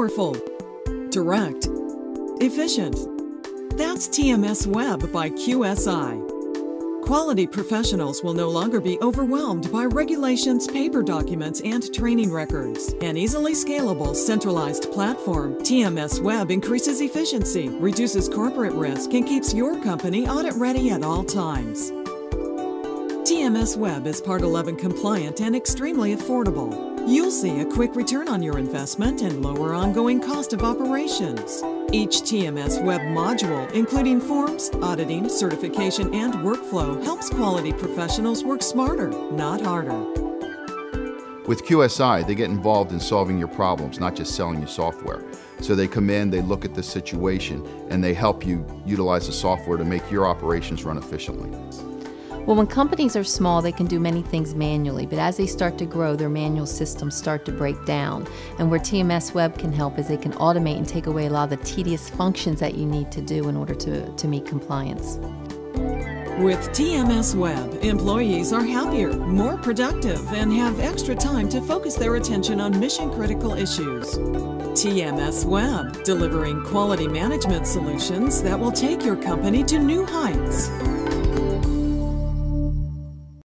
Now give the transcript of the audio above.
powerful, direct, efficient. That's TMS Web by QSI. Quality professionals will no longer be overwhelmed by regulations, paper documents, and training records. An easily scalable, centralized platform, TMS Web increases efficiency, reduces corporate risk, and keeps your company audit ready at all times. TMS Web is Part 11 compliant and extremely affordable. You'll see a quick return on your investment and lower ongoing cost of operations. Each TMS Web module, including forms, auditing, certification, and workflow, helps quality professionals work smarter, not harder. With QSI, they get involved in solving your problems, not just selling you software. So they come in, they look at the situation, and they help you utilize the software to make your operations run efficiently. Well, when companies are small, they can do many things manually, but as they start to grow, their manual systems start to break down. And where TMS Web can help is they can automate and take away a lot of the tedious functions that you need to do in order to, to meet compliance. With TMS Web, employees are happier, more productive, and have extra time to focus their attention on mission critical issues. TMS Web, delivering quality management solutions that will take your company to new heights.